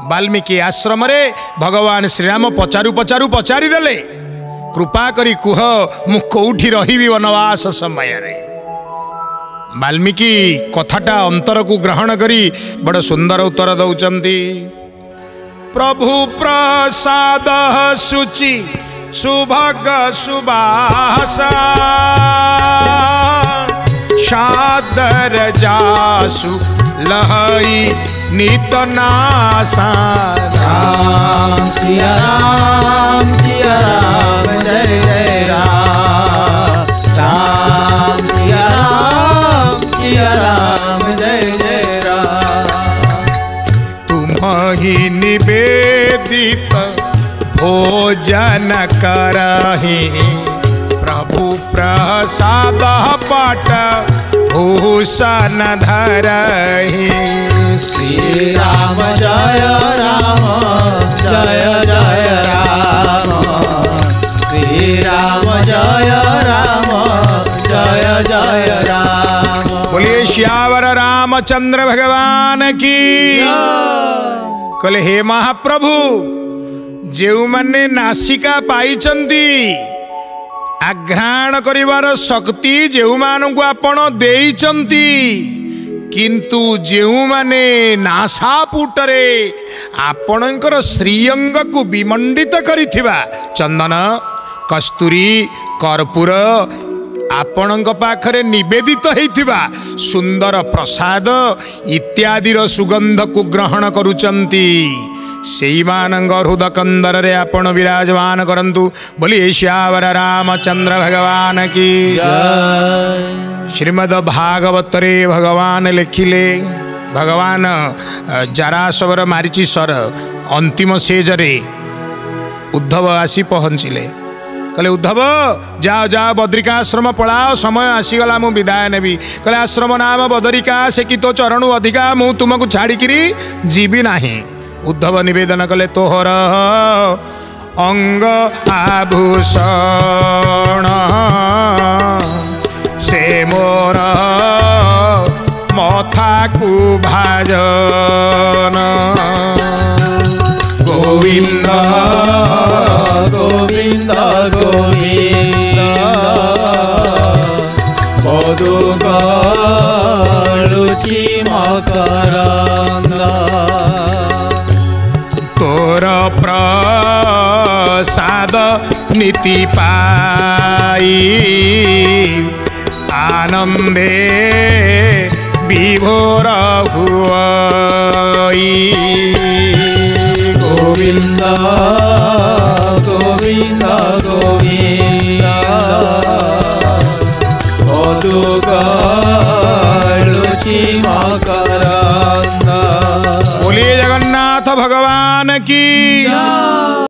वाल्मीकि आश्रम भगवान श्री राम पचारु पचारु पचारी कृपा करी कुह मु कौठी रही बि वनवास समय रे कथाटा अन्तर को ग्रहण करी बड़ सुन्दर उत्तर दउ चन्ती प्रभु प्रसाद सुची सुभाग्य सुभास शादर जासु लहई नित नासा राम सिया राम सिया राम जय जय राम राम सिया राम सिया राम जय जय राम तुम ही निवेदित भोजन करही प्रभु प्रसाद पाठ भूषण धरहि श्री राम जय राम जय जय राम श्री राम जय राम जय जय राम बोलिए श्यावर रामचंद्र भगवान की कल हे महाप्रभु जो नासिका पाई चंदी ଆଘ୍ରାଣ କରିବାର ଶକ୍ତି ଯେଉଁମାନଙ୍କୁ ଆପଣ ଦେଇଛନ୍ତି କିନ୍ତୁ ଯେଉଁମାନେ ନାସାପୁଟରେ ଆପଣଙ୍କର ଶ୍ରୀଅଙ୍ଗକୁ ବିମଣ୍ଡିତ କରିଥିବା ଚନ୍ଦନ କସ୍ତୁରୀ କର୍ପୁର ଆପଣଙ୍କ ପାଖରେ ନିବେଦିତ ହେଇଥିବା ସୁନ୍ଦର ପ୍ରସାଦ ଇତ୍ୟାଦିର ସୁଗନ୍ଧକୁ ଗ୍ରହଣ କରୁଛନ୍ତି हृदय रे आपण विराजमान एशियावर रामचंद्र भगवान कि श्रीमद भागवत रे भगवान लिखिले भगवान जरा सबर मरिचि सर अंतिम सेज रे उद्धव आसी पहचले कले उद्धव जा जा आश्रम पला समय आसिगला म विदय नेबि कले आश्रम नाम बदरिक सेकि तो मु अधिक छाड़ी तुमकु छाडिक जिना उद्धव निवेदन कले तोहर अंग आभूषण से मोर मथाकु भाजन गोविंद गोविंद गोविंद मधुगा मकर সাদ নীতি পাই আনন্দে বিভোর হুই গোবিন্দ গোবিন্দ গোবিন্দ बोलिए जगन्नाथ भगवान की